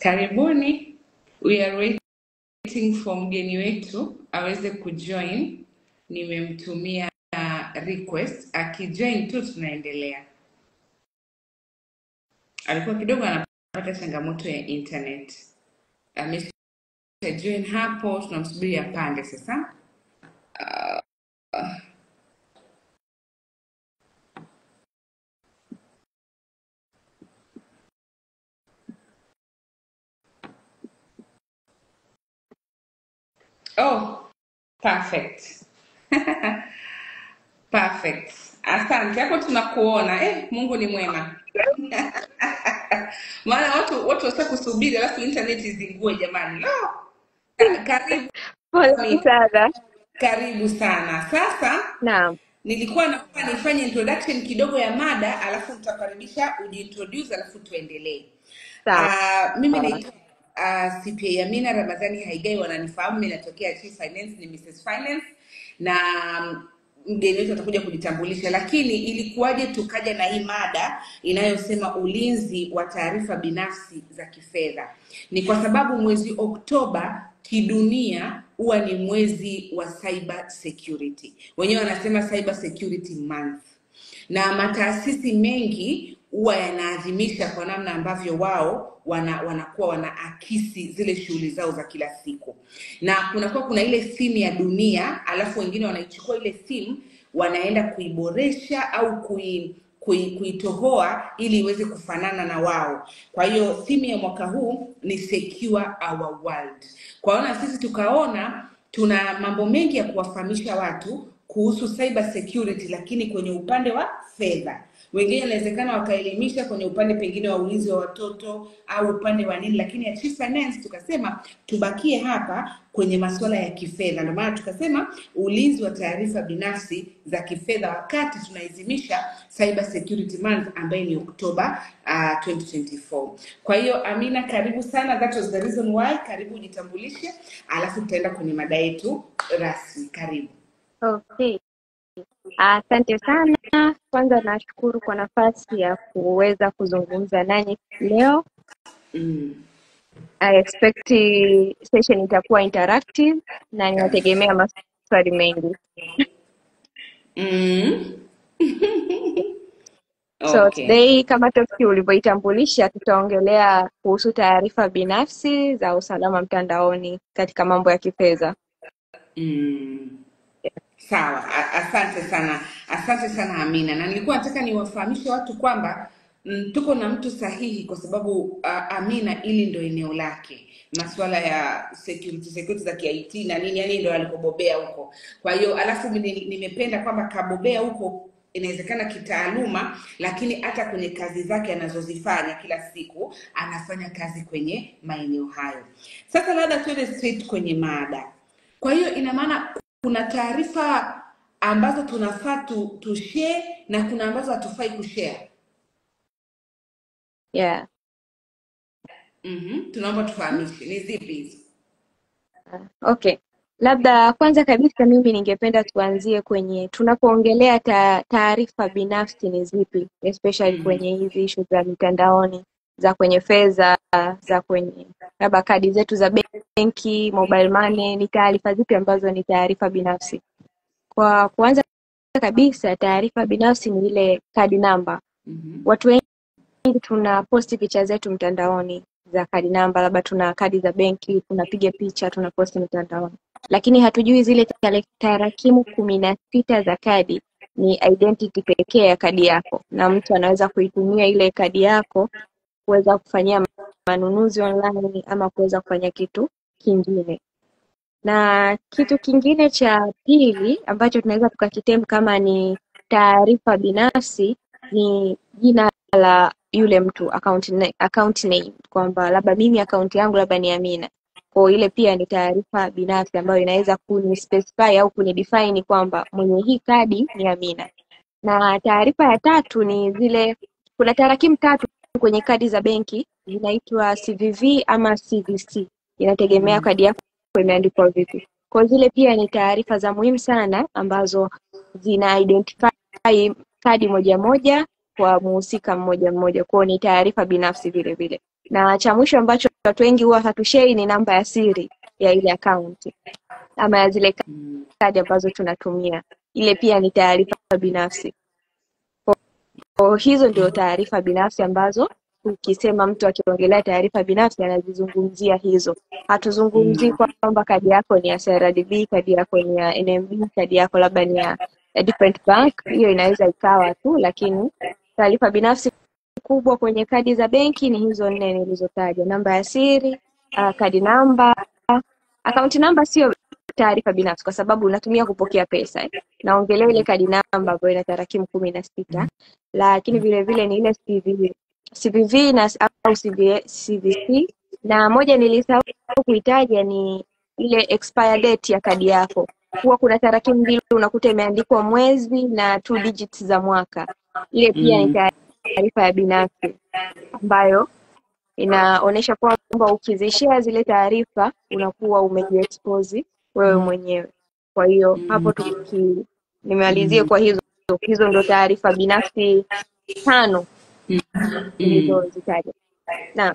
Karibuni. We are waiting for mgeni wetu aweze kujoin. Nimemtumia request, akijoin tu tunaendelea. Alikuwa kidogo anapata changamoto ya internet. Ameshajoin hapo, tunamsubiri apande sasa. Oh, perfect. Perfect. Asante. Hapo tunakuona. Eh, Mungu ni mwema. Maana watu watu wasa kusubiri alafu internet izingue jamani. No. Karibu Pole sana. karibu sana. Sasa Naam, nilikuwa naomba nifanye introduction kidogo ya mada alafu nitakaribisha ujiintroduce alafu tuendelee. Uh, mimi naitwa uh, CPA Amina Ramadhani Haigai, wananifahamu mimi natokea Chief Finance, ni Mrs Finance na mgeni wetu atakuja kujitambulisha, lakini ilikuwaje tukaja na hii mada inayosema ulinzi wa taarifa binafsi za kifedha? Ni kwa sababu mwezi Oktoba kidunia huwa ni mwezi wa cyber security, wenyewe wanasema cyber security month. Na mataasisi mengi huwa yanaadhimisha kwa namna ambavyo wao wana, wanakuwa wanaakisi zile shughuli zao za kila siku, na kunakuwa kuna ile simu ya dunia, alafu wengine wanaichukua ile simu wanaenda kuiboresha au kui kui, kuitohoa ili iweze kufanana na wao. Kwa hiyo simu ya mwaka huu ni Secure Our World. Kwa hiyo na sisi tukaona tuna mambo mengi ya kuwafahamisha watu kuhusu cyber security, lakini kwenye upande wa fedha. Wengine inawezekana wakaelimisha kwenye upande pengine wa ulinzi wa watoto au upande wa nini, lakini Chief Finance tukasema tubakie hapa kwenye masuala ya kifedha. Ndio maana tukasema ulinzi wa taarifa binafsi za kifedha wakati tunaizimisha Cyber Security Month ambaye ni Oktoba uh, 2024. Kwa hiyo Amina, karibu sana, that was the reason why. Karibu ujitambulishe, alafu tutaenda kwenye mada yetu rasmi. Karibu. Okay. Asante sana. Kwanza nashukuru kwa nafasi ya kuweza kuzungumza nanyi leo. Mm. I expect session itakuwa interactive na ninategemea maswali mengi. Mm. So Okay. today kama topic ulivyoitambulisha, tutaongelea kuhusu taarifa binafsi za usalama mtandaoni katika mambo ya kifedha. Mm. Sawa, asante sana, asante sana Amina, na nilikuwa nataka niwafahamishe watu kwamba mm, tuko na mtu sahihi kwa sababu uh, Amina ili ndo eneo lake, masuala ya security security za KIT na nini, yani ndo alikobobea huko. Kwa hiyo alafu nimependa kwamba kabobea huko inawezekana kitaaluma, lakini hata kwenye kazi zake anazozifanya kila siku anafanya kazi kwenye maeneo hayo. Sasa labda tuende straight kwenye mada. Kwa hiyo ina maana kuna taarifa ambazo tunafaa tu, tu share na kuna ambazo hatufai kushare. Yeah. Mm-hmm. Tunaomba tufahamishe ni zipi hizo? Okay. Labda kwanza kabisa mimi ningependa tuanzie kwenye tunapoongelea ta, taarifa binafsi ni zipi, especially mm-hmm. kwenye hizi ishu za mitandaoni, za kwenye fedha, za kwenye labda kadi zetu za benki, mobile money, ni taarifa zipi ambazo ni taarifa binafsi? Kwa kuanza kabisa, taarifa binafsi ni ile kadi namba. Mm-hmm. Watu wengi tuna posti picha zetu mtandaoni za kadi namba, labda tuna kadi za benki, tunapiga picha, tuna posti mtandaoni, lakini hatujui zile tarakimu kumi na sita za kadi ni identity pekee ya kadi yako, na mtu anaweza kuitumia ile kadi yako kuweza kufanyia manunuzi online ama kuweza kufanya kitu kingine. Na kitu kingine cha pili ambacho tunaweza tukakitem kama ni taarifa binafsi ni jina la yule mtu account, account name kwamba labda mimi akaunti yangu labda ni Amina. Kwa ile pia ni taarifa binafsi ambayo inaweza kuni specify au kuni define kwamba mwenye hii kadi ni Amina. Na taarifa ya tatu ni zile, kuna tarakimu tatu kwenye kadi za benki zinaitwa CVV ama CVC, inategemea Mm. kadi yako imeandikwa vipi. Kwa zile pia ni taarifa za muhimu sana ambazo zina identify kadi moja moja kwa muhusika mmoja mmoja, kwao ni taarifa binafsi vile vile. na cha mwisho ambacho watu wengi huwa hatushei ni namba ya siri ya ile akaunti ama ya zile kadi ambazo tunatumia. Ile pia ni taarifa binafsi. Kwa hizo ndio taarifa binafsi ambazo ukisema mtu akiongelea taarifa binafsi anazizungumzia hizo. Hatuzungumzii kwamba kadi yako ni ya CRDB, kadi yako ni ya NMB, kadi yako labda ni ya different bank. Hiyo inaweza ikawa tu, lakini taarifa binafsi kubwa kwenye kadi za benki ni hizo nne nilizotaja: namba ya siri, uh, kadi namba, akaunti namba sio taarifa binafsi kwa sababu unatumia kupokea pesa eh. Naongelea ile kadi namba ambayo ina tarakimu kumi na sita, lakini vilevile vile ni ile CVV, CVV na au CV, CVC na moja nilisahau kuitaja ni ile expire date ya kadi yako. Huwa kuna tarakimu mbili unakuta imeandikwa mwezi na two digits za mwaka. Ile pia mm. ni taarifa ya binafsi ambayo inaonyesha kwamba ukizishare zile taarifa unakuwa umejiexpose wewe mwenyewe. Kwa hiyo hapo tuki nimalizie kwa hizo hizo ndo taarifa binafsi tano nilizozitaja. na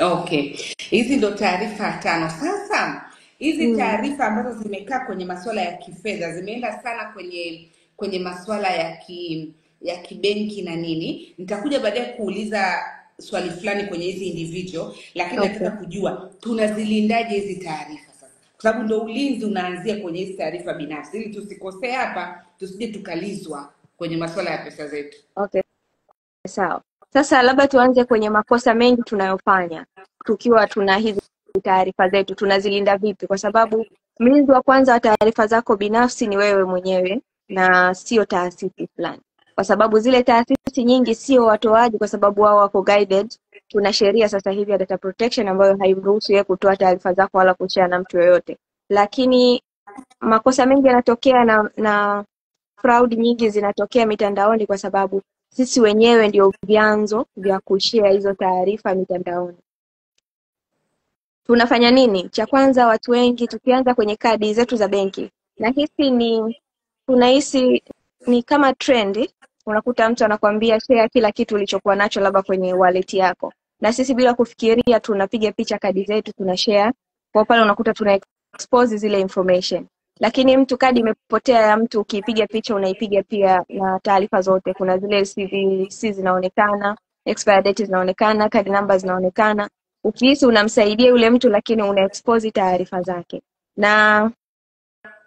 Okay, hizi ndo taarifa tano. Sasa hizi Mm. taarifa ambazo zimekaa kwenye masuala ya kifedha zimeenda sana kwenye kwenye masuala ya ki ya kibenki na nini. Nitakuja baadaye kuuliza swali fulani kwenye hizi individual, lakini Okay. nataka kujua tunazilindaje hizi taarifa sasa, kwa sababu ndo ulinzi unaanzia kwenye hizi taarifa binafsi, ili tusikosee hapa, tusije tukalizwa kwenye masuala ya pesa zetu. Okay, sawa. Sasa labda tuanze kwenye makosa mengi tunayofanya tukiwa tuna hizi taarifa zetu, tunazilinda vipi? Kwa sababu mlinzi wa kwanza wa taarifa zako binafsi ni wewe mwenyewe na sio taasisi fulani, kwa sababu zile taasisi nyingi sio watoaji, kwa sababu wao wako guided. Tuna sheria sasa hivi ya data protection ambayo haimruhusu yeye kutoa taarifa zako wala kushare na mtu yoyote, lakini makosa mengi yanatokea na na fraud nyingi zinatokea mitandaoni kwa sababu sisi wenyewe ndio vyanzo vya kushia hizo taarifa mitandaoni. Tunafanya nini? Cha kwanza, watu wengi tukianza kwenye kadi zetu za benki, na hisi ni tunahisi ni kama trend. Unakuta mtu anakuambia share kila kitu ulichokuwa nacho labda kwenye wallet yako, na sisi bila kufikiria tunapiga picha kadi zetu tuna share kwa pale, unakuta tuna expose zile information lakini mtu kadi imepotea ya mtu, ukiipiga picha unaipiga pia na taarifa zote. Kuna zile CVC zinaonekana, expire date zinaonekana, kadi namba zinaonekana. Ukihisi unamsaidia yule mtu, lakini una expose taarifa zake. Na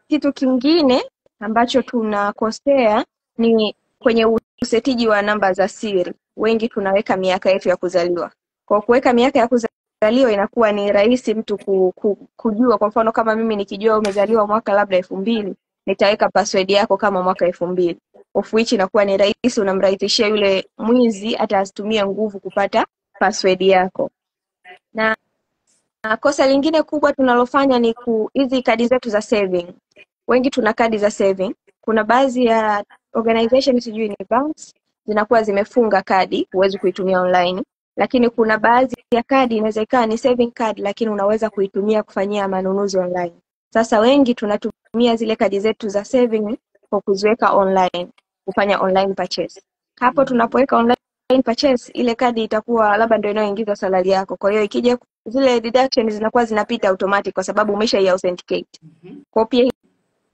kitu kingine ambacho tunakosea ni kwenye usetiji wa namba za siri. Wengi tunaweka miaka yetu ya kuzaliwa. Kwa kuweka miaka ya kuzaliwa inakuwa ni rahisi mtu ku, ku, kujua. Kwa mfano kama mimi nikijua umezaliwa mwaka labda elfu mbili nitaweka password yako kama mwaka elfu mbili of inakuwa ni rahisi, unamrahisishia yule mwizi hata asitumie nguvu kupata password yako. Na na kosa lingine kubwa tunalofanya ni hizi kadi zetu za saving. Wengi tuna kadi za saving. Kuna baadhi ya organization sijui ni banks zinakuwa zimefunga kadi, huwezi kuitumia online, lakini kuna baadhi ya kadi inaweza ikawa ni saving card, lakini unaweza kuitumia kufanyia manunuzi online. Sasa wengi tunatumia zile kadi zetu za saving kwa kuziweka online, kufanya online purchase. Hapo tunapoweka online purchase, ile kadi itakuwa labda ndio inayoingiza salari yako. Kwa hiyo ikija zile deduction zinakuwa zinapita automatic kwa sababu umesha authenticate. Kwa pia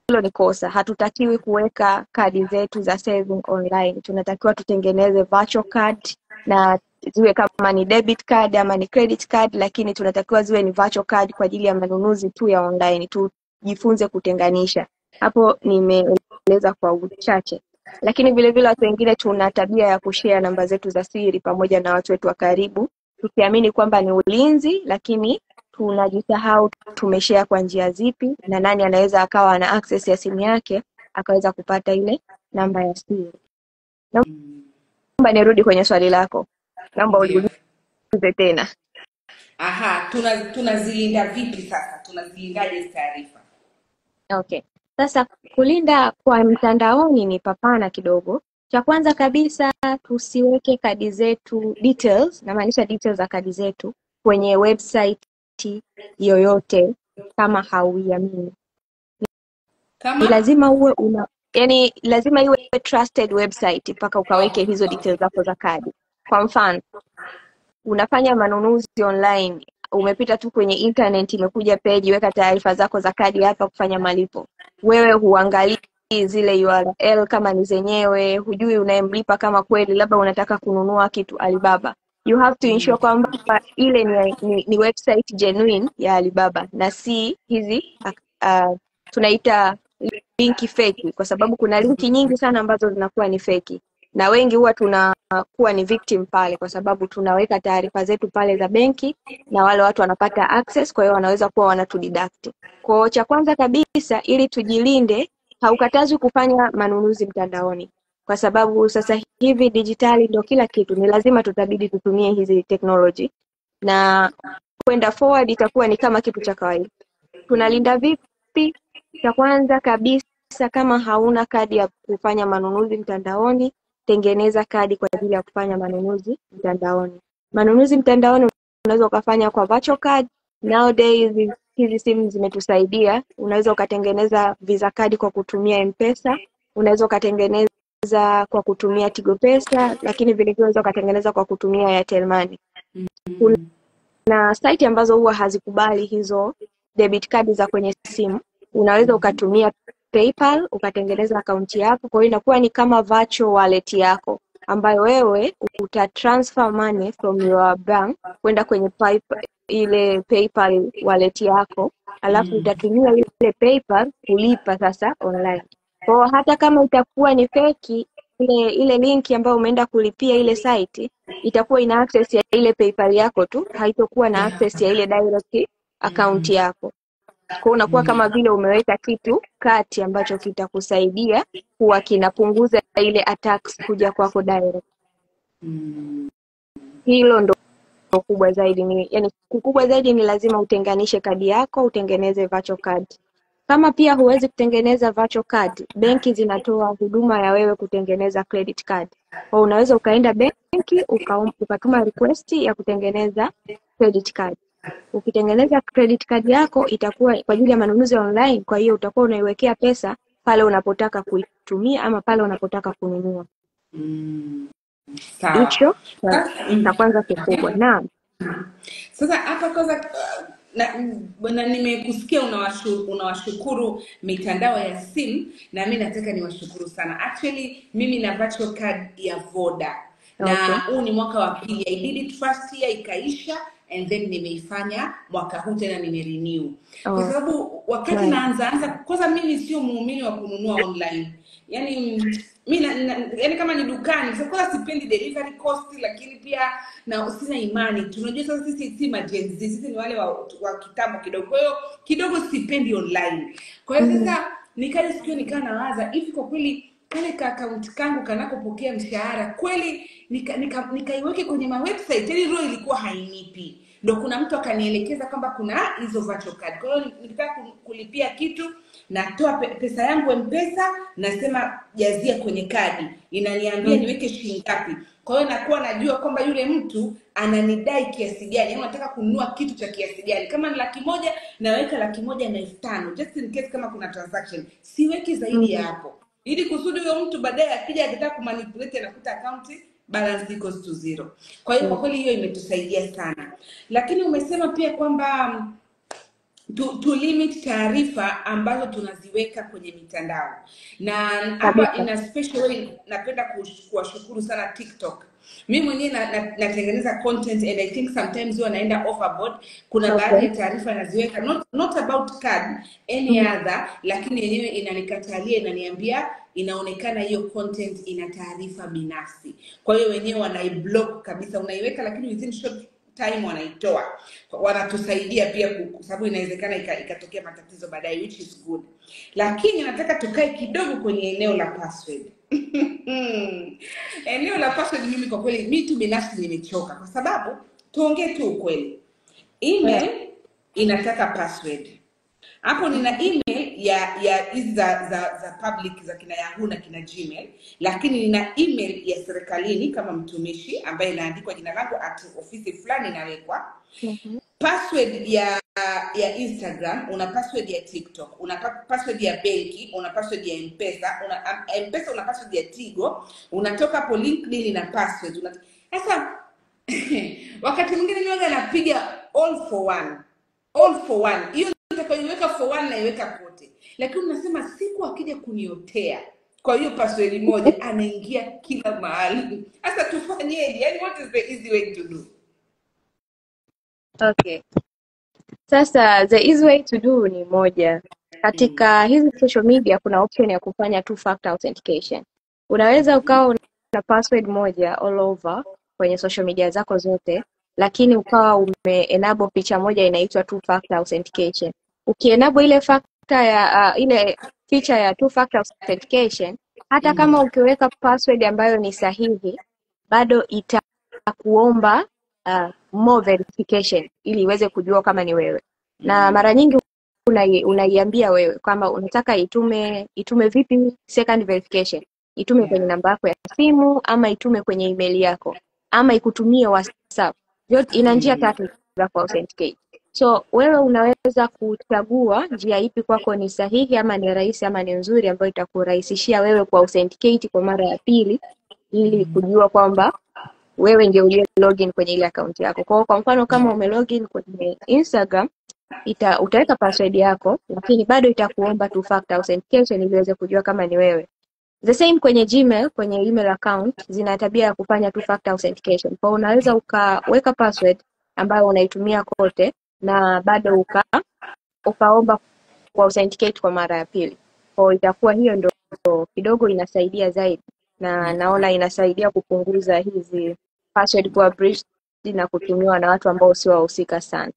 hilo ni kosa. Hatutakiwi kuweka kadi zetu za saving online. Tunatakiwa tutengeneze virtual card na ziwe kama ni debit card ama ni credit card, lakini tunatakiwa ziwe ni virtual card kwa ajili ya manunuzi tu ya online. Tujifunze kutenganisha. Hapo nimeeleza kwa uchache, lakini vile vile watu wengine tuna tabia ya kushea namba zetu za siri pamoja na watu wetu wa karibu, tukiamini kwamba ni ulinzi, lakini tunajisahau tumeshea kwa njia zipi na nani anaweza akawa ana access ya simu yake akaweza kupata ile namba ya siri. Naomba nirudi kwenye swali lako, naomba uliulize tena. Aha, tuna tunazilinda vipi sasa? Tunazilindaje taarifa? Okay. Sasa kulinda kwa mtandaoni ni papana kidogo. Cha kwanza kabisa tusiweke kadi zetu details, namaanisha details za kadi zetu kwenye website yoyote kama hauiamini. Ni lazima uwe una yani, lazima iwe trusted website mpaka ukaweke hizo details zako za kadi. Kwa mfano, unafanya manunuzi online umepita tu kwenye internet imekuja page weka taarifa zako za kadi hapa kufanya malipo. Wewe huangalii zile url kama ni zenyewe hujui unayemlipa kama kweli labda unataka kununua kitu alibaba. You have to ensure kwamba ile ni, ni, ni website genuine ya alibaba na si hizi uh, tunaita linki feki kwa sababu kuna linki nyingi sana ambazo zinakuwa ni feki na wengi huwa tunakuwa ni victim pale kwa sababu tunaweka taarifa zetu pale za benki na wale watu wanapata access kwa hiyo wanaweza kuwa wanatudidact hiyo cha kwanza kabisa ili tujilinde haukatazwi kufanya manunuzi mtandaoni. Kwa sababu sasa hivi dijitali ndio kila kitu ni lazima tutabidi tutumie hizi technology. Na kwenda forward itakuwa ni kama kitu cha kawaida. Tunalinda vipi? Cha kwanza kabisa kama hauna kadi ya kufanya manunuzi mtandaoni tengeneza kadi kwa ajili ya kufanya manunuzi mtandaoni. Manunuzi mtandaoni unaweza ukafanya kwa virtual card. Nowadays hizi simu zimetusaidia. Unaweza ukatengeneza visa kadi kwa kutumia mpesa. Unaweza ukatengeneza kwa kutumia tigo pesa lakini vilevile unaweza ukatengeneza kwa kutumia airtel money. Na site ambazo huwa hazikubali hizo debit card za kwenye simu. Unaweza ukatumia paypal ukatengeneza akaunti yako. Kwa hiyo inakuwa ni kama virtual wallet yako ambayo wewe uta transfer money from your bank kwenda kwenye pipe, ile paypal wallet yako. Alafu mm. utatumia ile paypal kulipa sasa online. Kwa hata kama itakuwa ni feki ile ile linki ambayo umeenda kulipia ile site itakuwa ina access ya ile paypal yako tu haitokuwa na access ya ile direct account yako kwa unakuwa kama vile umeweka kitu kati ambacho kitakusaidia kuwa kinapunguza ile attacks kuja kwako direct. Hilo ndo kubwa zaidi ni yani kukubwa zaidi ni lazima utenganishe kadi yako utengeneze virtual card. Kama pia huwezi kutengeneza virtual card benki zinatoa huduma ya wewe kutengeneza credit card. Kwa unaweza ukaenda benki ukatuma request ya kutengeneza credit card ukitengeneza credit card yako itakuwa kwa ajili ya manunuzi online kwa hiyo utakuwa unaiwekea pesa pale unapotaka kuitumia ama pale unapotaka kununua. Hicho cha Sasa- kwanza kikubwa. naam. Sasa hapa kwanza na, na nimekusikia unawashu, unawashukuru mitandao ya simu na mi nataka niwashukuru sana. Actually mimi na virtual card ya voda. Na Okay. huu ni mwaka wa pili. I did it first year ikaisha and then nimeifanya mwaka huu tena nimerenew kwa Oh, sababu wakati right. naanza anza kwanza mimi sio muumini wa kununua online. Yani mm, mi na, na, yani kama ni dukani kwanza sipendi delivery cost lakini pia na sina imani. Tunajua sasa sisi si majenzi sisi ni wale wa, wa kitambo kidogo. Kwa hiyo kidogo sipendi online. Kwa hiyo sasa nikaja sikio nikaa nawaza hivi kwa kweli kale ka akaunti kangu kanakopokea mshahara kweli nikaiweke nika, nika kwenye mawebsite yani roho ilikuwa hainipi. Ndo kuna mtu akanielekeza kwamba kuna hizo virtual card. Kwa hiyo nikitaka kulipia kitu natoa pe- pesa yangu mpesa nasema jazia kwenye kadi. Inaniambia Mm. niweke shilingi ngapi. Kwa hiyo nakuwa najua kwamba yule mtu ananidai kiasi gani yani nataka kununua kitu cha kiasi gani. Kama ni laki moja naweka laki moja na elfu tano just in case kama kuna transaction. Siweki zaidi ya Mm. hapo ili kusudi huyo mtu baadaye akija akitaka kumanipulate anakuta akaunti balance equals to zero. Kwa hiyo kwa kweli hiyo imetusaidia sana. Lakini umesema pia kwamba mm, tu, tu limit taarifa ambazo tunaziweka kwenye mitandao. Na hapa ina special way napenda kuwashukuru sana tiktok mi mwenyewe natengeneza na, na, content and i think sometimes huwa naenda overboard kuna okay. baadhi ya taarifa naziweka not, not about card any mm-hmm. other lakini yenyewe inanikatalia inaniambia inaonekana hiyo content ina taarifa binafsi kwa hiyo wenyewe wanaiblock kabisa unaiweka lakini within short time wanaitoa. Wanatusaidia pia kwa sababu inawezekana ika- ikatokea matatizo baadaye which is good. Lakini nataka tukae kidogo kwenye eneo la password. Eneo la password mimi kwa kweli mi tu binafsi nimechoka. Kwa sababu tuongee tu ukweli. Email inataka password. Hapo nina email ya ya hizi za, za za public za kina yahoo na kina gmail lakini nina email ya serikalini kama mtumishi ambaye inaandikwa jina langu at ofisi fulani inawekwa mm -hmm. password ya ya instagram una password ya tiktok una pa- password ya benki una password ya mpesa una mpesa una password ya tigo unatoka hapo linkedin na password una sasa wakati mwingine niwaga napiga all for one all for one hiyo nitakayoiweka for one naiweka kote lakini unasema siku akija kuniotea kwa hiyo password moja anaingia kila mahali sasa tufanyeje yani what is the easy way to do Okay. Sasa the easy way to do ni moja. Katika hizi social media kuna option ya kufanya two factor authentication. Unaweza ukawa una password moja all over kwenye social media zako zote, lakini ukawa ume enable picha moja inaitwa two factor authentication. Ukienable ile factor ya uh, ile feature ya two factor authentication, hata mm. kama ukiweka password ambayo ni sahihi, bado itakuomba uh, more verification ili iweze kujua kama ni wewe mm. na mara nyingi unai- unaiambia wewe kwamba unataka itume itume vipi second verification itume yeah. kwenye namba yako ya simu ama itume kwenye email yako ama ikutumie whatsapp yote ina njia tatu za ku authenticate so wewe unaweza kuchagua njia ipi kwako ni sahihi ama ni rahisi ama ni nzuri ambayo itakurahisishia wewe kwa authenticate kwa mara ya pili ili kujua kwamba wewe ndio uliye login kwenye ile akaunti yako. Kwa kwa mfano kama ume login kwenye Instagram ita, utaweka password yako lakini bado itakuomba two factor authentication ili uweze kujua kama ni wewe. The same kwenye Gmail, kwenye email account zina tabia ya kufanya two factor authentication. Kwa unaweza ukaweka password ambayo unaitumia kote na bado uka ukaomba kwa authenticate kwa mara ya pili. Kwa itakuwa hiyo ndo kidogo inasaidia zaidi na naona inasaidia kupunguza hizi password kuwa breached na kutumiwa na watu ambao sio wahusika sana.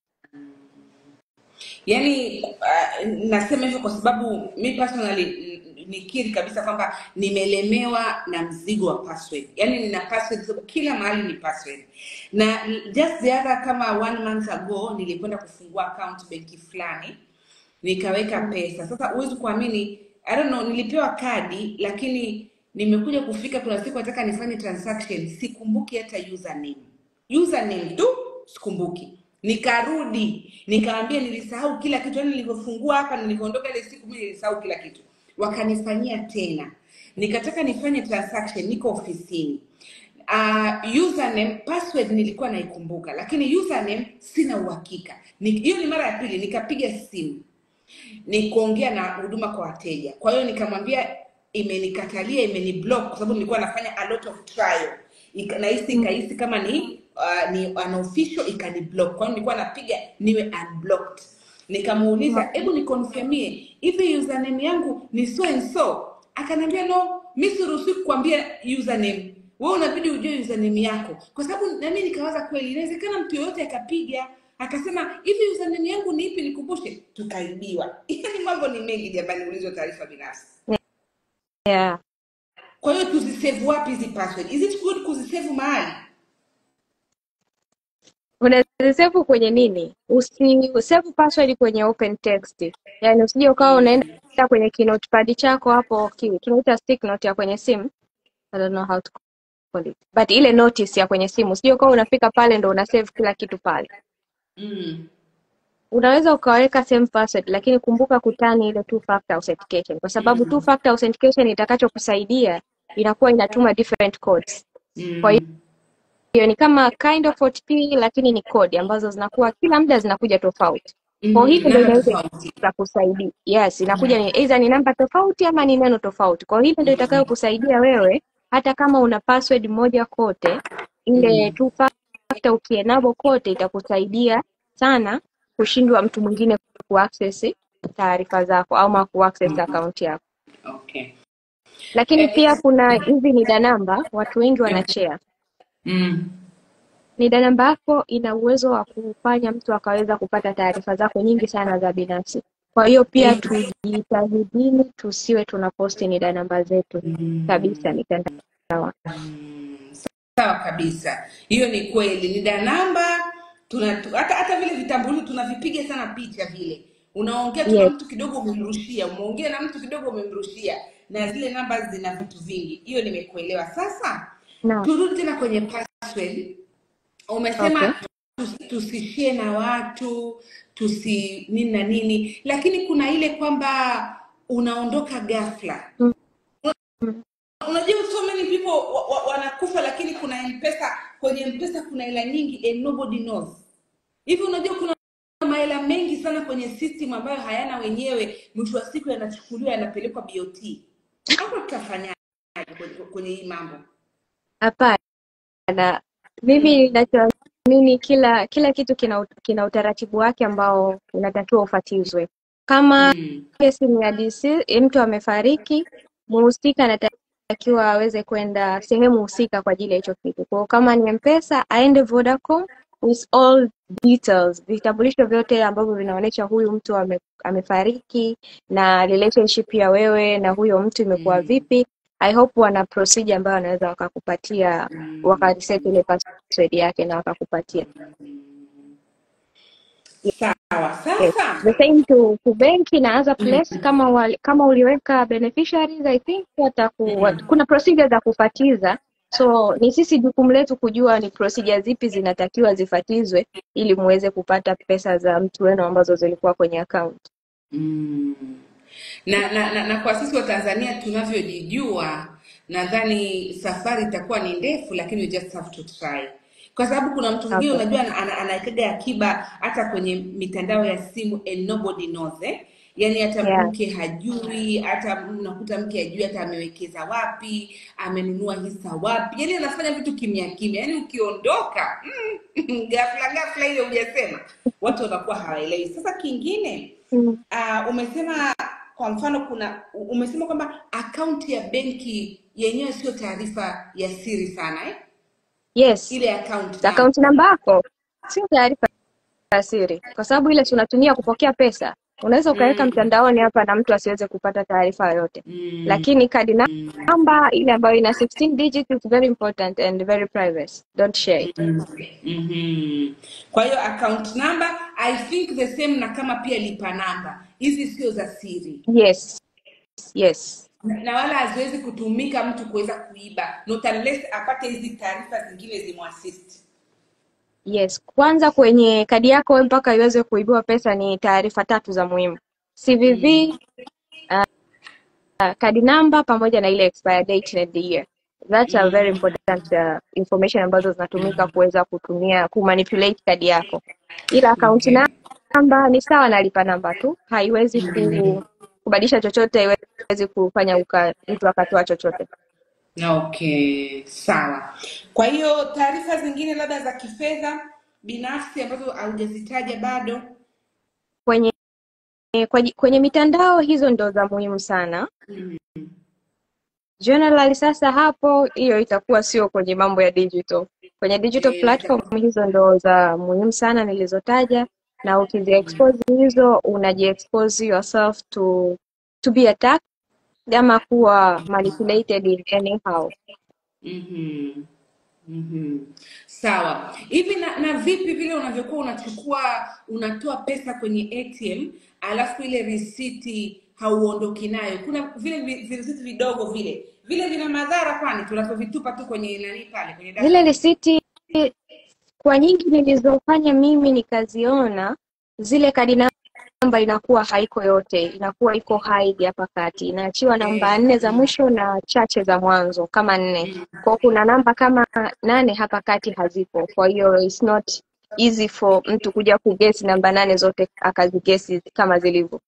yaani uh, nasema hivyo kwa sababu mi personally nikiri kabisa kwamba nimelemewa na mzigo wa password. Yaani nina password kila mahali ni password. Na just the other kama one month ago nilikwenda kufungua account benki fulani nikaweka pesa. Sasa huwezi kuamini I don't know nilipewa kadi lakini nimekuja kufika kuna siku nataka nifanye transaction sikumbuki hata username. Username tu sikumbuki. Nikarudi nikaambia nilisahau kila kitu. Yani nilivyofungua hapa nilivyoondoka ile siku mimi nilisahau kila kitu wakanifanyia tena. Nikataka nifanye transaction niko ofisini. Uh, username password nilikuwa naikumbuka lakini username sina uhakika. Hiyo ni mara ya pili nikapiga simu. Ni kuongea na huduma kwa wateja. Kwa hiyo nikamwambia imenikatalia imeniblock kwa sababu nilikuwa nafanya a lot of trial. Nahisi ikahisi kama ni uh, ni unofficial ikaniblock. Kwa hiyo nilikuwa napiga niwe unblocked nikamuuliza hebu nikonfirmie hivi username yangu ni so and so? Akaniambia no mi siruhusi kukwambia username. Wewe unabidi ujue username yako. Kwa sababu nami nikawaza kweli inawezekana mtu yoyote akapiga akasema hivi username yangu ni ipi? Nikumbushe. Tukaibiwa. Yani mambo ni mengi jamani ulizo taarifa binafsi. Yeah. kwa hiyo tuzisave wapi hizi password? Is it good kuzisave mahali Unazisevu kwenye nini? usisevu password kwenye open text. yani usije ukawa unaenda kwenye kinotepad chako hapo tunaita stick note ya kwenye simu. I don't know how to call it. But ile notice ya kwenye simu. Usije ukawa unafika pale ndo una save kila kitu pale. mm. Unaweza ukaweka same password lakini kumbuka kutani ile two factor authentication kwa sababu mm. two factor authentication itakachokusaidia inakuwa inatuma different codes. mm. Kwa Mm. Hiyo ni kama kind of OTP lakini ni kodi ambazo zinakuwa kila muda zinakuja tofauti. Kwa hiyo ndio inaweza kusaidia. Yes, inakuja ni either ni namba tofauti ama ni neno tofauti. Kwa hiyo ndio itakayokusaidia wewe hata kama una password moja kote, ile tu factor ukienabo kote itakusaidia sana kushindwa mtu mwingine kuaccess taarifa zako au kuaccess account yako. okay Lakini eh, pia kuna hizi NIDA namba, watu wengi wanashare. Mm. NIDA namba yako ina uwezo wa kufanya mtu akaweza kupata taarifa zako nyingi sana za binafsi. Kwa hiyo pia Mm. tujitahidini tusiwe tuna tunaposti NIDA namba zetu kabisa Mm. mitandao. Mm. sawa kabisa hiyo ni kweli nida namba tuna hata hata vile vitambulisho tunavipiga sana picha vile unaongea tu na Yes. mtu kidogo umemrushia umeongea na mtu kidogo umemrushia na zile namba zina vitu vingi hiyo nimekuelewa sasa Naam. turudi tena kwenye password umesema Okay. tusi- tusishie na watu tusi nini na nini lakini kuna ile kwamba unaondoka ghafla Mm. Unajua so many people wa, wa, wanakufa lakini kuna mpesa kwenye mpesa kuna hela nyingi and nobody knows hivi unajua kuna mahela mengi sana kwenye system ambayo hayana wenyewe mwisho wa siku yanachukuliwa yanapelekwa bot hapo tutafanyaje kwenye hii mambo Hapana, mimi ninachoamini kila kila kitu kina, ut- kina utaratibu wake ambao unatakiwa ufatizwe. Kama mm. kesi ni ya DC, mtu amefariki, muhusika anatakiwa aweze kwenda sehemu husika kwa ajili ya hicho kitu. Kwa hiyo kama ni M-Pesa, aende Vodacom with all details, vitambulisho vyote ambavyo vinaonyesha huyu mtu ame, amefariki na relationship ya wewe na huyo mtu imekuwa Mm. vipi. I hope wana procedure ambayo wanaweza wakakupatia wakareset ile password yake na wakakupatia. sawa Yes. sasa The same to, to benki na other place mm -hmm. kama wali, kama uliweka beneficiaries I think wataku, wat, kuna procedure za kufatiza so ni sisi jukumu letu kujua ni procedure zipi zinatakiwa zifatizwe ili muweze kupata pesa za mtu wenu ambazo zilikuwa kwenye account. mm. Na, na, na, na kwa sisi wa tanzania tunavyojijua nadhani safari itakuwa ni ndefu lakini we just have to try kwa sababu kuna mtu mwingine Okay. unajua anawekaga ana- anaekaga akiba hata kwenye mitandao ya simu and nobody knows eh? Yani hata Yeah. mke hajui hata unakuta mke hajui hata amewekeza wapi amenunua hisa wapi yani anafanya vitu kimya kimya yani ukiondoka mm, ghafla ghafla ile hujasema watu wanakuwa hawaelewi sasa kingine Mm. uh, umesema kwa mfano kuna umesema kwamba akaunti ya benki yenyewe sio taarifa ya siri sana eh? Yes. ile account number. Account namba yako sio taarifa ya siri kwa sababu ile tunatumia kupokea pesa. Unaweza ukaweka mm, mtandaoni hapa na mtu asiweze kupata taarifa yoyote. mm, lakini kadi mm, namba ile ambayo ina 16 digits is very important and very private don't share it mm, -hmm. kwa hiyo account number i think the same na kama pia lipa namba hizi sio za siri. Yes. Yes. Na na wala haziwezi kutumika mtu kuweza kuiba not unless apate hizi taarifa zingine zimwasist. Yes. Kwanza kwenye kadi yako we mpaka iweze kuibiwa pesa ni taarifa tatu za muhimu. Cvv mm. uh, kadi namba pamoja na ile expire date and the year. That's a very important uh, information ambazo zinatumika kuweza kutumia kumanipulate kadi yako. Ila akaunti okay. Namba ni sawa na lipa namba tu haiwezi ku, kubadilisha chochote haiwezi kufanya uka, mtu akatoa chochote Okay, sawa. Kwa hiyo taarifa zingine labda za kifedha binafsi ambazo haujazitaja bado. kwenye kwenye, kwenye mitandao hizo ndo za muhimu sana Mm. generally sasa hapo hiyo itakuwa sio kwenye mambo ya digital kwenye digital yeah, platform hizo ndo za muhimu sana nilizotaja na ukizi expose hizo unaji expose yourself to to be attacked ama kuwa manipulated in anyhow Mhm. Mhm. Sawa. Hivi na, na vipi vile unavyokuwa unachukua unatoa pesa kwenye ATM alafu ile risiti hauondoki nayo. Kuna vile vi- virisiti vidogo vile. Vile vina madhara kwani tunapovitupa tu kwenye nani pale kwenye zile dashboard. risiti kwa nyingi nilizofanya mimi nikaziona zile kadi namba inakuwa haiko yote inakuwa iko haidi hapa kati. Inaachiwa namba Eh, nne za mwisho na chache za mwanzo kama nne. Kwao kwa kuna namba kama nane hapa kati hazipo. Kwa hiyo it's not easy for mtu kuja kugesi namba nane zote akazigesi kama zilivyo.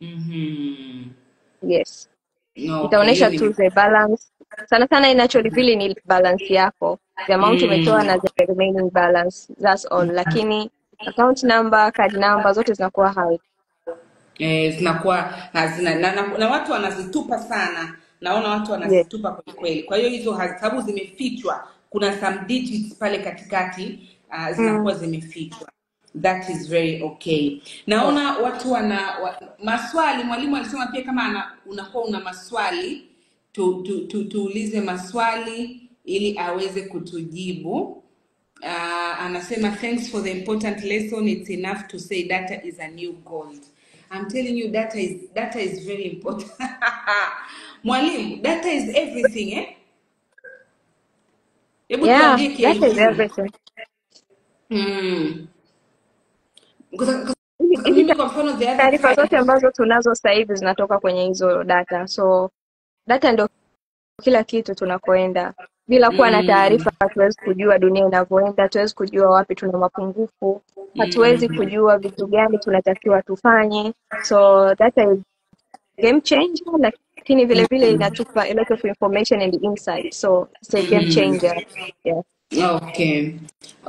Mm -hmm. yes. No, itaonyesha tu the balance sana sana inacholivili ni balance yako. The amount mm. umetoa na the remaining balance. That's all. Lakini account number card number zote zinakuwa hai eh, zinakuwa hazina. Na, na, na watu wanazitupa sana. Naona watu wanazitupa yes. kweli kwa hiyo hizo sababu zimefichwa. Kuna some digits pale katikati uh, zinakuwa mm. zimefichwa. That is very okay. Naona watu wana wa, maswali. Mwalimu alisema pia kama ana, unakuwa una maswali tu, tu, tu, tuulize maswali ili aweze kutujibu. Uh, anasema thanks for the important lesson. It's enough to say data is a new gold. I'm telling you data is data is very important. Mwalimu data is everything eh? Hebu yeah tuambie is everything. Mm. Kwa kwa mimi mfano the other taarifa zote ambazo tunazo sasa hivi zinatoka kwenye hizo data. So data ndio kila kitu tunakoenda. Bila kuwa na Mm. taarifa, hatuwezi kujua dunia inavyoenda, hatuwezi kujua wapi tuna mapungufu, hatuwezi Mm. kujua vitu gani tunatakiwa tufanye. So data is game changer, lakini vile vile inatupa a lot of information and insight. So it's a game Mm. changer. Yeah. Okay.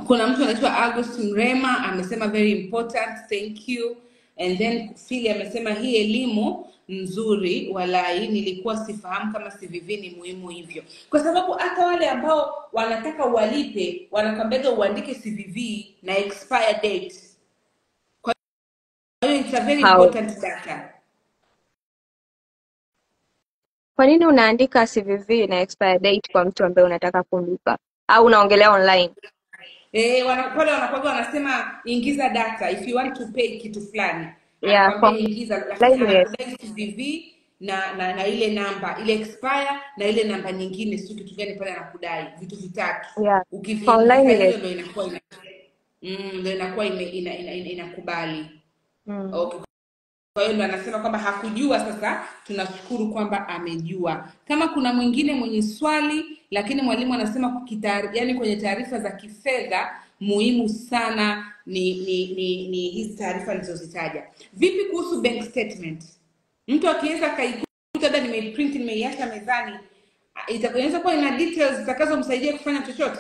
Kuna mtu anaitwa August Mrema amesema very important, thank you. And then Fili amesema hii elimu nzuri, walai nilikuwa sifahamu kama CVV ni muhimu hivyo, kwa sababu hata wale ambao wanataka walipe wanakambega uandike CVV na expire date. Kwa hiyo it's a very important data. Kwa nini unaandika CVV na expire date kwa mtu ambaye unataka kumlipa au unaongelea online? Eh, wana, pale wanasema ingiza data if you want to pay kitu fulani Yeah, ingiza, CVV na, na na ile namba ile expire na ile namba nyingine, sio kitu gani pale anakudai, vitu vitatu. Yeah. Ukiviingiza ndio inakuwa ina mm, ndio inakuwa inakubali. Mm. Okay. Kwa hiyo ndo anasema kwamba hakujua. Sasa tunashukuru kwamba amejua. Kama kuna mwingine mwenye swali, lakini mwalimu anasema kitari, yani kwenye taarifa za kifedha muhimu sana ni ni ni, ni hizi taarifa nilizozitaja. Vipi kuhusu bank statement? Mtu akiweza akaikuta, labda nimeprint nimeiacha mezani, ita- inaweza kuwa ina details zitakazomsaidia kufanya chochote.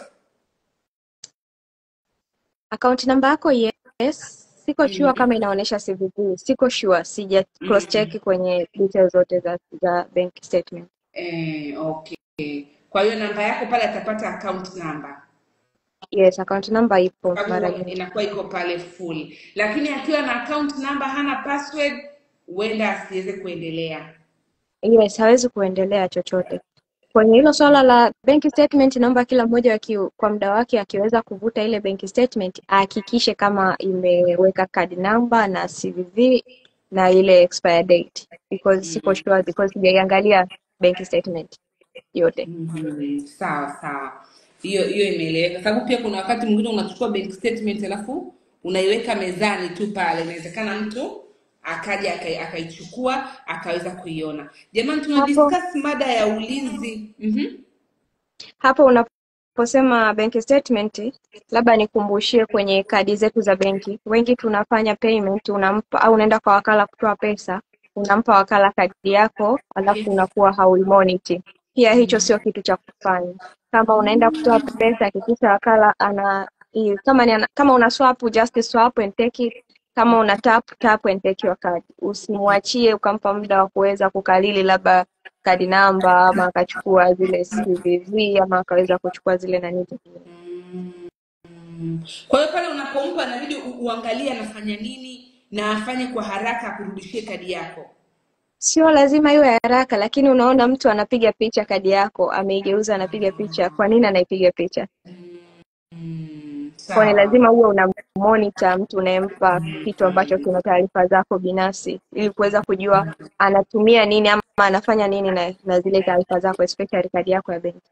Account namba yako yes. Siko sure Mm. kama inaonyesha CVV. Siko sure, sija cross check Mm. -hmm. kwenye details zote za za bank statement. Eh, okay. Kwa hiyo namba yako pale atapata account number. Yes, account number ipo mara nyingi. inakuwa iko pale full, lakini akiwa na account number hana password, huenda asiweze kuendelea. Yes, hawezi kuendelea chochote. Kwenye hilo swala la bank statement, naomba kila mmoja waki, kwa muda wake akiweza kuvuta ile bank statement ahakikishe kama imeweka card number na CVV na ile expire date because siko sure because sijaiangalia bank statement yote. Mhm, Sawa sawa, hiyo hiyo imeeleweka, sababu pia kuna wakati mwingine unachukua bank statement alafu unaiweka mezani tu pale, inawezekana mtu akaja akai- akaichukua akaweza kuiona. Jamani, tuna discuss mada ya ulinzi. mm -hmm. hapo unaposema bank statement, labda nikumbushie kwenye kadi zetu za benki, wengi tunafanya payment, unampa au unaenda kwa wakala kutoa pesa, unampa wakala kadi yako, alafu unakuwa hauimoniti. Pia hicho sio kitu cha kufanya. Kama unaenda kutoa pesa, hakikisha wakala ana kama ni kama una swap just swap and take it. Kama una tap tap and take your card. Usimwachie ukampa muda wa kuweza kukalili labda kadi namba ama akachukua zile CVV ama akaweza kuchukua zile nani zingine. Kwa hiyo pale unapompa inabidi uangalie anafanya nini na afanye kwa haraka akurudishie kadi yako. Sio lazima iwe haraka, lakini unaona mtu anapiga picha kadi yako, ameigeuza anapiga picha. Kwa nini anaipiga picha? Kwa ni lazima uwe una monitor mtu unayempa kitu ambacho kina taarifa zako binafsi, ili kuweza kujua anatumia nini ama anafanya nini na, na zile taarifa zako especially kadi yako ya benki.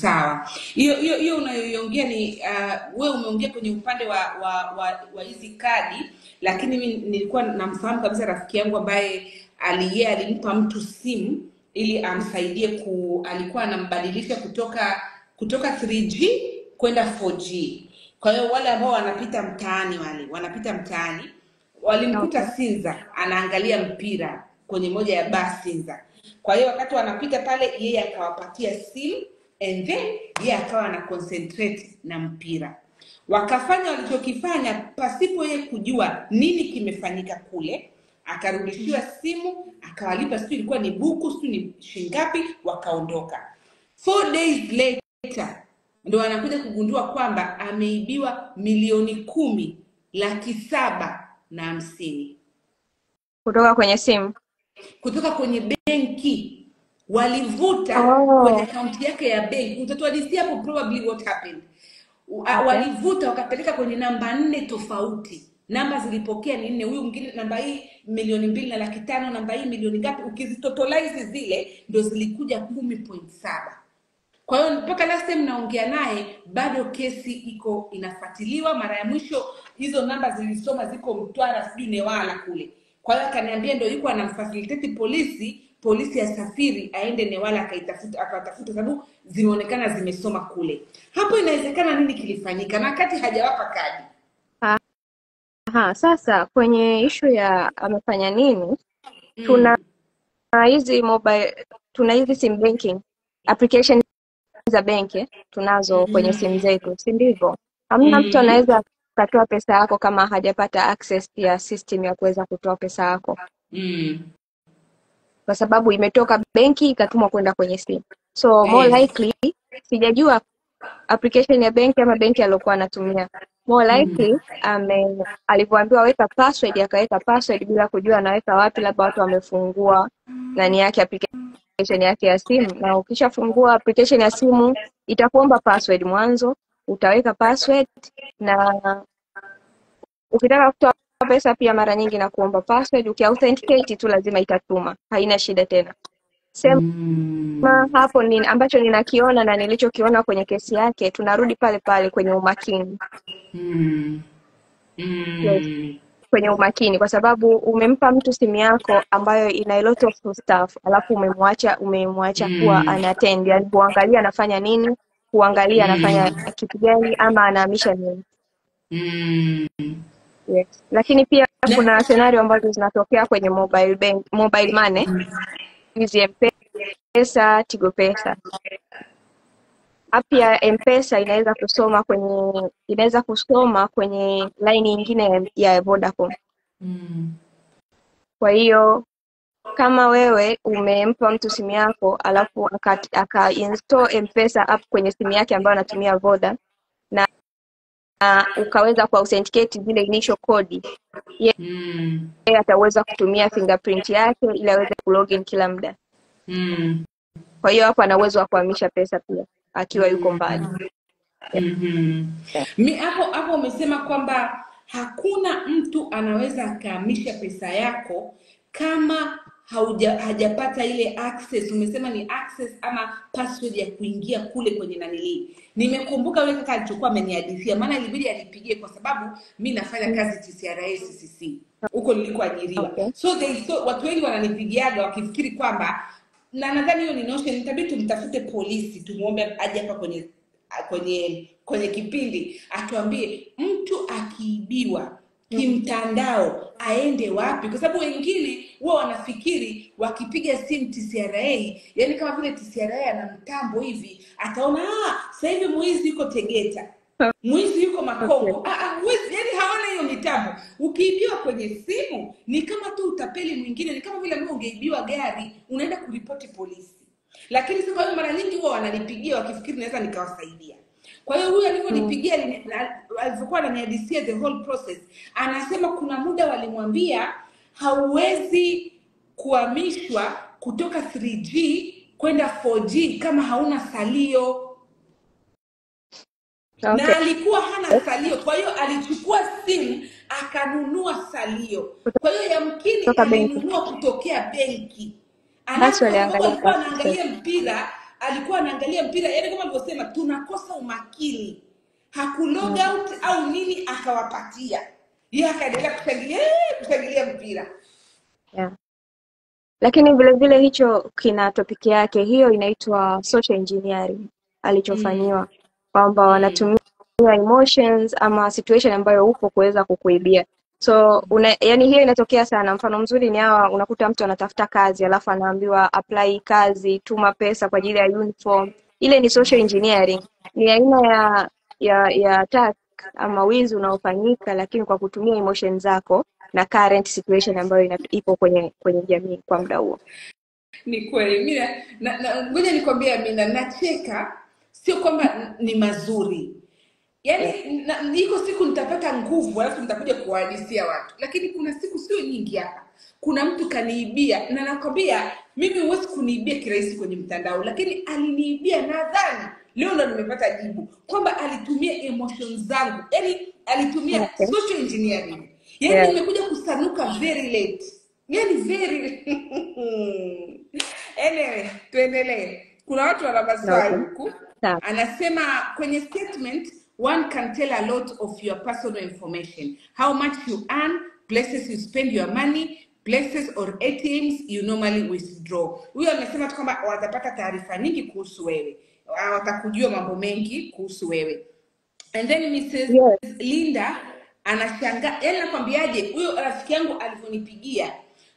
Sawa. Hiyo hiyo hiyo unayoiongea ni uh, wewe umeongea kwenye upande wa wa wa, wa hizi kadi, lakini mimi nilikuwa namfahamu kabisa rafiki yangu ambaye aliye alimpa mtu simu ili amsaidie ku alikuwa anambadilisha kutoka kutoka 3G kwenda 4G. Kwa hiyo wale ambao wanapita mtaani wale wanapita mtaani walimkuta. Sinza anaangalia mpira kwenye moja ya baa Sinza. Kwa hiyo wakati wanapita pale, yeye akawapatia simu and then yeye akawa na concentrate na mpira. Wakafanya walichokifanya pasipo yeye kujua nini kimefanyika kule. Akarudishiwa simu, akawalipa, siu ilikuwa ni buku, siu ni shingapi, wakaondoka. Four days later ndo anakuja kugundua kwamba ameibiwa milioni kumi laki saba na hamsini Kutoka kwenye simu. kutoka kwenye benki walivuta oh, kwenye akaunti yake ya benki. Utatuadisia hapo probably what happened. Okay. walivuta wakapeleka kwenye namba nne tofauti. Namba zilipokea ni nne. Huyu mwingine namba hii milioni mbili na laki tano namba hii milioni ngapi. Ukizitotalize zile ndo zilikuja kumi point saba. Kwa hiyo mpaka last time naongea naye bado kesi iko inafuatiliwa. Mara ya mwisho hizo namba zilisoma ziko Mtwara, sijui Newala kule. Kwa hiyo akaniambia ndio yuko anamfacilitate polisi polisi asafiri aende Newala akaitafuta akatafuta, sababu zimeonekana zimesoma kule. Hapo inawezekana nini kilifanyika, na wakati hajawapa kadi? Aha, sasa kwenye ishu ya amefanya nini, tuna Mm. hizi mobile, tuna hizi sim banking application za benki tunazo kwenye simu zetu, si ndivyo? Hamna mtu Mm. anaweza akatoa pesa yako kama hajapata access ya system ya kuweza kutoa pesa yako, Mm. Kwa sababu imetoka benki ikatumwa kwenda kwenye simu. So more likely, sijajua application ya benki ama benki aliyokuwa anatumia. More Mm. likely ame alivyoambiwa weka password akaweka password bila kujua anaweka wapi, labda watu wamefungua nani yake application yake ya simu, na ukishafungua application ya simu itakuomba password mwanzo, utaweka password na ukitaka kutoa pesa pia mara nyingi na kuomba password. Ukiauthenticate tu lazima itatuma, haina shida tena. Sema Mm. hapo ni ambacho ninakiona na nilichokiona kwenye kesi yake, tunarudi pale pale kwenye umakini. Mm. Mm. Yes, Mm. kwenye umakini, kwa sababu umempa mtu simu yako ambayo ina a lot of stuff, alafu umemwacha umemwacha mm. kuwa anatend, yani kuangalia anafanya nini, kuangalia anafanya Mm. kitu gani ama anahamisha nini. Mm. Yes. Lakini pia Na, kuna senario ambazo zinatokea kwenye mobile bank, mobile money, hizi M-Pesa, Tigo Pesa. App ya M-Pesa inaweza kusoma kwenye inaweza kusoma kwenye line nyingine ya Vodacom. mm. Kwa hiyo kama wewe umempa mtu simu yako alafu aka, aka install M-Pesa app kwenye simu yake ambayo anatumia Voda na ukaweza ku authenticate zile initial code, Mm. ataweza kutumia fingerprint yake ili aweze kulogin kila muda. Mm. Kwa hiyo hapo ana uwezo wa kuhamisha pesa pia akiwa yuko mbali. mm-hmm. Mi hapo hapo umesema kwamba hakuna mtu anaweza akahamisha pesa yako kama hauja hajapata ile access. Umesema ni access ama password ya kuingia kule kwenye nanilii. Nimekumbuka yule kaka alichokuwa amenihadithia, maana ilibidi alipigie kwa sababu mi nafanya kazi TCRA CCC huko nilikoajiriwa. Okay. So they so, watu wengi wananipigiaga wakifikiri kwamba na nadhani hiyo ni notion, itabidi tumtafute polisi tumuombe aje hapa kwenye kwenye kwenye kipindi atuambie mtu akiibiwa kimtandao aende wapi, kwa sababu wengine huwa wanafikiri wakipiga simu TCRA, yani kama vile TCRA ana mtambo hivi, ataona ah, sasa hivi mwizi yuko Tegeta, mwizi yuko Okay. Makongo. Ah, ah, mwizi yani hawana hiyo mitambo. Ukiibiwa kwenye simu ni kama tu utapeli mwingine, ni kama vile ungeibiwa gari, unaenda kuripoti polisi. Lakini sasa mara nyingi huwa wananipigia wakifikiri naweza nikawasaidia. Kwa hiyo huyu Mm. alivyonipigia na- alivyokuwa ananihadisia the whole process, anasema kuna muda walimwambia hauwezi kuhamishwa kutoka 3G kwenda 4G kama hauna salio Okay. na alikuwa hana salio, kwa hiyo alichukua simu akanunua salio. Kwa hiyo yamkini alinunua kutokea benki, alikuwa anaangalia mpira, alikuwa anaangalia mpira, yaani kama alivyosema, tunakosa umakini, hakulog Mm. hmm. au nini, akawapatia yeye, akaendelea kushangilia kushangilia mpira. Yeah. Lakini vile vile hicho kina topiki yake, hiyo inaitwa social engineering alichofanyiwa, kwamba Mm. wanatumia emotions ama situation ambayo upo kuweza kukuibia. So una, yani hiyo inatokea sana. Mfano mzuri ni hawa, unakuta mtu anatafuta kazi alafu anaambiwa apply kazi, tuma pesa kwa ajili ya uniform. Ile ni social engineering, ni aina ya ya ya attack ama wizi unaofanyika, lakini kwa kutumia emotion zako na current situation ambayo ipo kwenye kwenye jamii kwa muda huo. Ni kweli. Mimi na- ngoja nikwambie Amina, nacheka sio kwamba ni mazuri. Yaani iko siku nitapata nguvu alafu nitakuja kuwahadisia watu. Lakini kuna siku sio nyingi hapa kuna mtu kaniibia na nakwambia mimi huwezi kuniibia kirahisi kwenye mtandao lakini aliniibia nadhani leo ndo nimepata jibu kwamba alitumia emotions zangu yani alitumia Okay. social engineering yani Yeah. nimekuja kusanuka very late yani very anyway tuendelee kuna watu wana maswali huku okay. anasema kwenye statement one can tell a lot of your personal information how much you earn places you spend your money places or ATMs you normally withdraw. Huyo amesema tu kwamba watapata taarifa nyingi kuhusu wewe, Ah, watakujua mambo mengi kuhusu wewe. And then Mrs. Yes. Linda anashangaa, yani nakwambiaje, huyo rafiki yangu alivyonipigia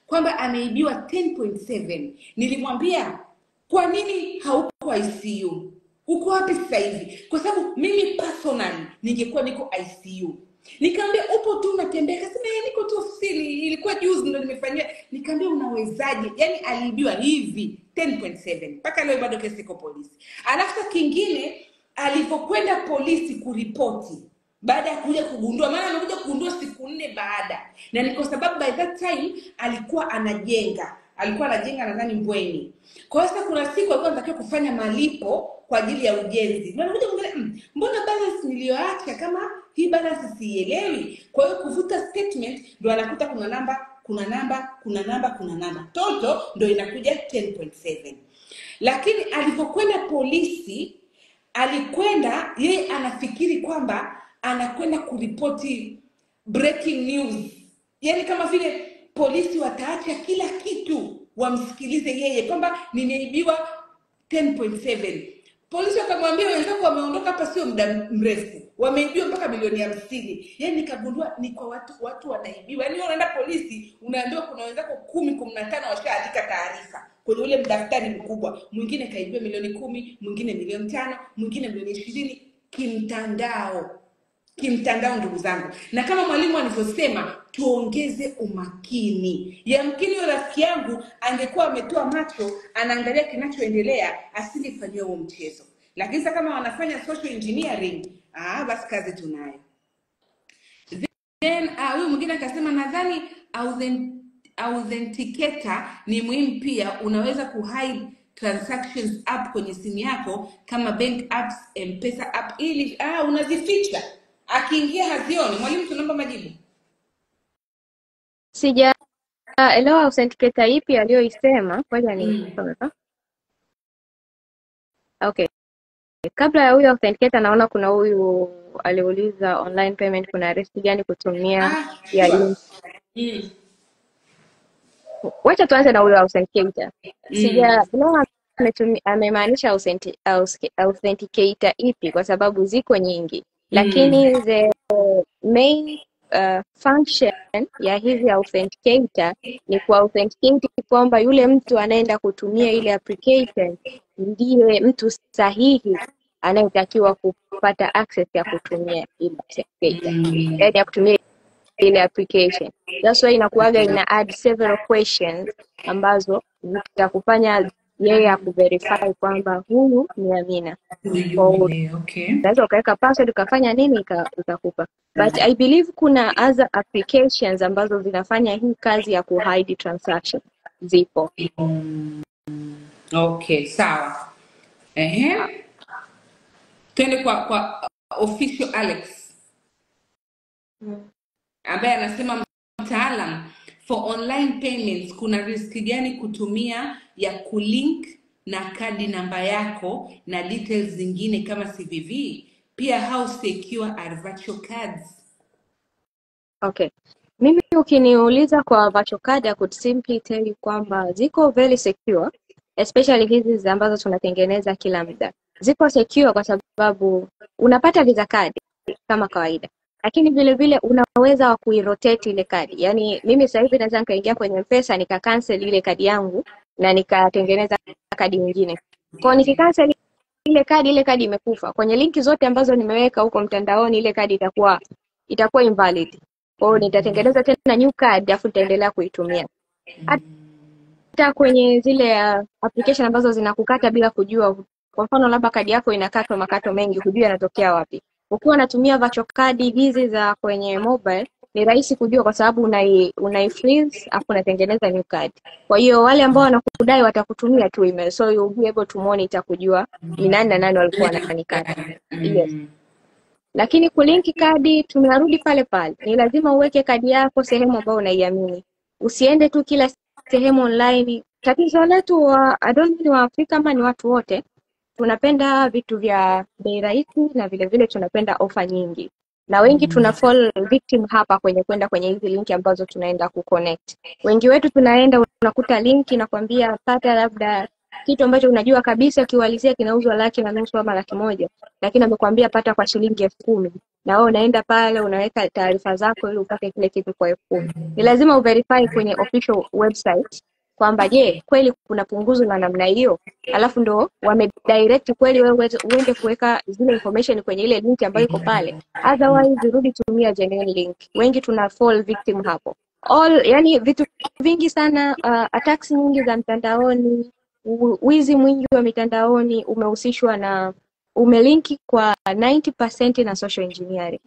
kwamba ameibiwa 10.7 nilimwambia kwa nini hauko ICU? Uko wapi sasa hivi? Kwa sababu mimi personally ningekuwa niko ICU. Nikamwambia upo tu unatembea, akasema yeye niko tu ofisini, ilikuwa juzi ndo nimefanyia. Nikamwambia unawezaje? Yani aliibiwa hivi 10.7 mpaka leo bado kesi iko polisi. Alafu kingine alivyokwenda polisi kuripoti baada ya kuja kugundua, maana amekuja kugundua siku nne baada, na ni kwa sababu by that time alikuwa anajenga, alikuwa anajenga nadhani Mbweni. Kwa hiyo sasa kuna siku alikuwa anatakiwa kufanya malipo kwa ajili ya ujenzi, nakuja kuangalia mm, mbona balance niliyoacha kama hii balance siielewi. Kwa hiyo kuvuta statement ndo anakuta kuna namba kuna namba kuna namba kuna namba, toto ndo inakuja 10.7 lakini alivyokwenda polisi alikwenda yeye anafikiri kwamba anakwenda kuripoti breaking news. Yaani kama vile polisi wataacha kila kitu wamsikilize yeye kwamba nimeibiwa 10.7 polisi wakamwambia wenzako wameondoka hapa sio muda mrefu. Wameibiwa mpaka milioni hamsini. Yaani nikagundua ni kwa watu watu wanaibiwa. Yaani unaenda polisi unaambiwa kuna wenzako kumi kumi na tano washaandika taarifa kwenye ule mdaftari mkubwa. Mwingine kaibiwa milioni kumi mwingine milioni tano mwingine milioni ishirini kimtandao kimtandao ndugu zangu. Na kama mwalimu alivyosema tuongeze umakini. Yamkini rafiki yangu angekuwa ametoa macho anaangalia kinachoendelea asingefanyiwa huo mchezo. Lakini sasa kama wanafanya social engineering ah, basi kazi tunayo. Then ah, huyu mwingine akasema nadhani authenticator ni muhimu pia. Unaweza kuhide transactions app kwenye simu yako kama bank apps mpesa app ili ah, unazificha akiingia hazioni mwalimu tunaomba majibu Sija elewa authenticator ipi aliyoisema, ngoja mm. nisome hapa. Okay. Kabla ya huyo authenticator naona kuna huyu aliuliza online payment kuna risk gani kutumia ah, ya hii. link. mm. Wacha tuanze na huyo authenticator. Sija Mm. elewa ametumi- amemaanisha authenti- authenticator ipi kwa sababu ziko nyingi. Mm. Lakini the main uh, function ya hizi authenticator ni kwa kuauthenticate kwamba yule mtu anaenda kutumia ile application ndiye mtu sahihi anayetakiwa kupata access ya kutumia ile authenticator, Mm. yaani ya kutumia ile application. That's why inakuwaga ina add several questions ambazo zitakufanya yeye akuverify kwamba huyu ni Amina. Okay. unaweza ukaweka password ukafanya nini ika- ikakupa but i believe kuna other applications ambazo zinafanya hii kazi ya kuhide transaction zipo Mm. Okay, sawa. Ehe. Twende kwa kwa official Alex Mm. ambaye anasema mtaalam for online payments kuna riski gani kutumia ya kulink na kadi namba yako na details zingine kama CVV pia how secure are virtual cards? Okay. Mimi ukiniuliza kwa virtual card I could simply tell you kwamba ziko very secure especially hizi ambazo tunatengeneza kila muda. Ziko secure kwa sababu unapata visa kadi kama kawaida lakini vile vile unaweza wa kuirotate ile kadi. Yaani mimi sasa hivi naweza nikaingia kwenye pesa nika cancel ile kadi yangu na nikatengeneza kadi nyingine. Kwao nikikancel ile kadi ile kadi imekufa. Kwenye linki zote ambazo nimeweka huko mtandaoni ile kadi itakuwa itakuwa invalid. Kwa hiyo nitatengeneza tena new card afu nitaendelea kuitumia. Hata kwenye zile uh, application ambazo zinakukata bila kujua. Kwa mfano labda kadi yako inakatwa makato mengi hujui yanatokea wapi ukiwa unatumia virtual card hizi za kwenye mobile ni rahisi kujua kwa sababu unai, unai freeze afu unatengeneza new card. Kwa hiyo wale ambao wanakudai watakutumia tu email so you'll be able to monitor kujua ni nani na nani walikuwa wanafanyika yes Mm. lakini kulinki kadi tunarudi pale pale. Ni lazima uweke kadi yako sehemu ambayo unaiamini. Usiende tu kila sehemu online. Tatizo letu wa I don't know wa Afrika ama ni watu wote tunapenda vitu vya bei rahisi na vilevile vile tunapenda ofa nyingi na wengi tuna fall victim hapa kwenye kwenda kwenye hizi linki ambazo tunaenda kuconnect. Wengi wetu tunaenda, unakuta linki inakwambia pata labda kitu ambacho unajua kabisa kiuhalisia kinauzwa laki na nusu ama laki moja, lakini amekwambia pata kwa shilingi elfu kumi na wewe unaenda pale unaweka taarifa zako ili upate kile kitu kwa elfu kumi. Ni lazima uverify kwenye official website kwamba je, kweli kuna punguzo la namna hiyo, alafu ndo wamedirect kweli wewe uende kuweka zile information kwenye ile link ambayo iko pale. Otherwise rudi tumia genuine link. Wengi tuna fall victim hapo. All, yani vitu vingi sana uh, attacks nyingi za mtandaoni, wizi mwingi wa mitandaoni umehusishwa na umelinki kwa 90% na social engineering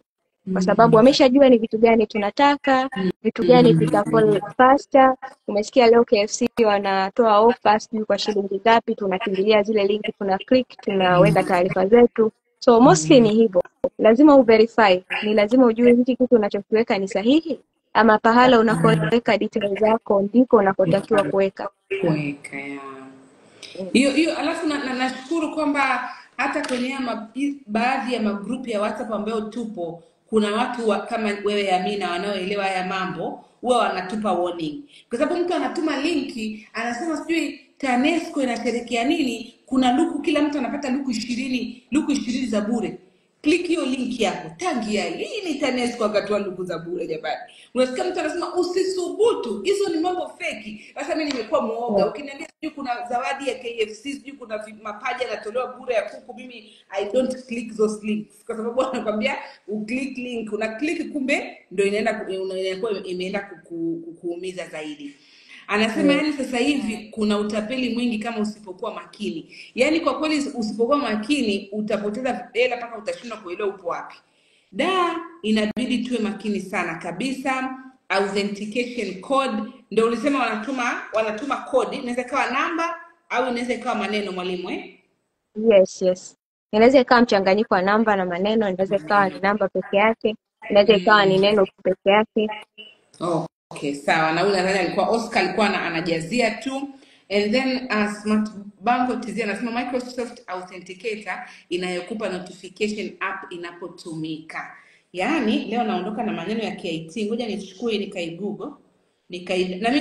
kwa sababu wameshajua ni vitu gani tunataka, vitu gani vitafall faster. Umesikia leo KFC wanatoa ofa sijui kwa shilingi ngapi, tunakimbilia zile linki, tuna click, tunaweka taarifa zetu. So mostly ni hivyo, lazima uverify, ni lazima ujue hiki kitu unachokiweka ni sahihi ama pahala unakoweka details zako ndiko unakotakiwa kuweka. kuweka hiyo hiyo alafu nashukuru na, na, kwamba hata kwenye baadhi ya magrupu ya whatsapp ambayo tupo kuna watu wa, kama wewe amina wanaoelewa haya mambo huwa wanatupa warning. Kwa sababu mtu anatuma linki anasema sijui tanesco inasherekea nini kuna luku kila mtu anapata luku ishirini luku ishirini za bure click hiyo link yako tangia lini TANESCO wakatoa ndugu za bure jamani. Unasikia mtu anasema usisubutu. Hizo ni mambo feki. Sasa mi nimekuwa mwoga ukiniambia sijui kuna zawadi ya kfc sijui kuna mapaja yanatolewa bure ya kuku mimi i don't click those links. Kwa sababu anakwambia uclick link. Una click kumbe ndo inaenda inakuwa imeenda kuku- kukuumiza zaidi anasema yani sasa hivi kuna utapeli mwingi kama usipokuwa makini. Yaani kwa kweli usipokuwa makini utapoteza hela mpaka utashindwa kuelewa upo wapi. Da inabidi tuwe makini sana kabisa. Authentication code ndo ulisema wanatuma wanatuma code inaweza ikawa namba au inaweza ikawa maneno mwalimu eh? Yes, yes. Inaweza ikawa mchanganyiko wa namba na maneno, inaweza ikawa ni namba peke yake, inaweza ikawa ni neno peke yake. Oh, okay, sawa. Na ule nadhani alikuwa Oscar alikuwa ana- anajazia tu. And then uh, Smart Bango TZ anasema Microsoft Authenticator inayokupa notification app inapotumika. Yaani leo naondoka na maneno ya KIT. Ngoja nichukue nikai Google. Nikai na mimi